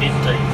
midday.